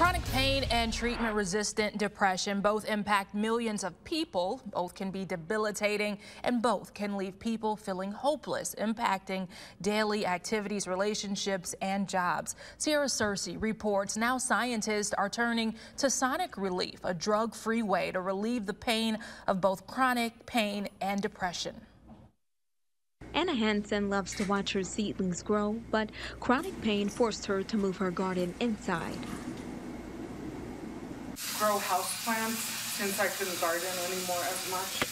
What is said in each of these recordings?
Chronic pain and treatment resistant depression both impact millions of people. Both can be debilitating and both can leave people feeling hopeless, impacting daily activities, relationships, and jobs. Sierra Searcy reports now scientists are turning to sonic relief, a drug free way to relieve the pain of both chronic pain and depression. Anna Hansen loves to watch her seedlings grow, but chronic pain forced her to move her garden inside grow houseplants since I couldn't garden anymore as much.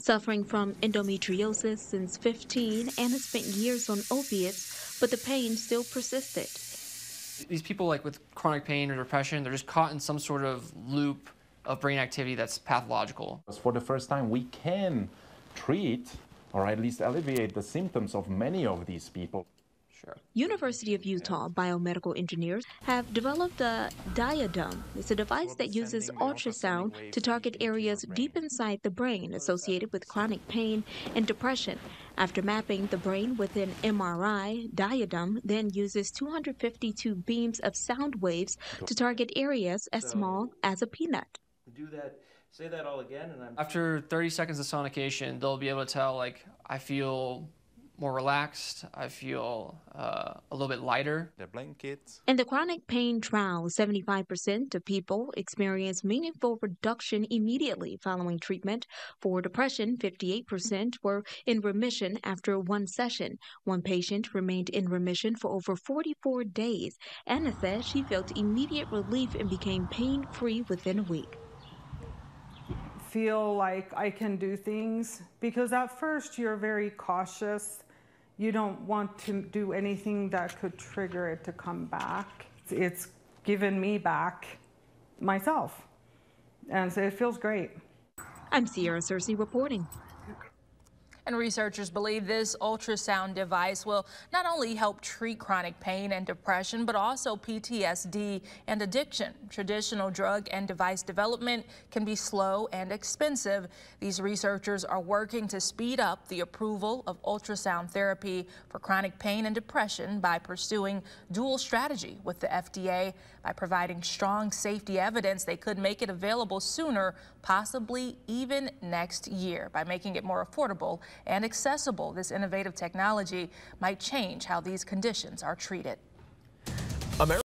Suffering from endometriosis since 15, Anna spent years on opiates, but the pain still persisted. These people, like with chronic pain or depression, they're just caught in some sort of loop of brain activity that's pathological. For the first time, we can treat or at least alleviate the symptoms of many of these people. Sure. University of Utah biomedical engineers have developed a diadem. It's a device that uses ultrasound to target areas deep inside the brain associated with chronic pain and depression. After mapping the brain with an MRI, Diadem then uses 252 beams of sound waves to target areas as small as a peanut. Do that say that all again and I'm After 30 seconds of sonication, they'll be able to tell like I feel more relaxed. I feel uh, a little bit lighter. The blankets. In the chronic pain trial, 75% of people experienced meaningful reduction immediately following treatment. For depression, 58% were in remission after one session. One patient remained in remission for over 44 days. Anna says she felt immediate relief and became pain free within a week feel like I can do things because at first you're very cautious you don't want to do anything that could trigger it to come back. It's given me back myself. And so it feels great. I'm Sierra Searcy reporting. And researchers believe this ultrasound device will not only help treat chronic pain and depression, but also PTSD and addiction. Traditional drug and device development can be slow and expensive. These researchers are working to speed up the approval of ultrasound therapy for chronic pain and depression by pursuing dual strategy with the FDA. By providing strong safety evidence, they could make it available sooner, possibly even next year, by making it more affordable and accessible. This innovative technology might change how these conditions are treated.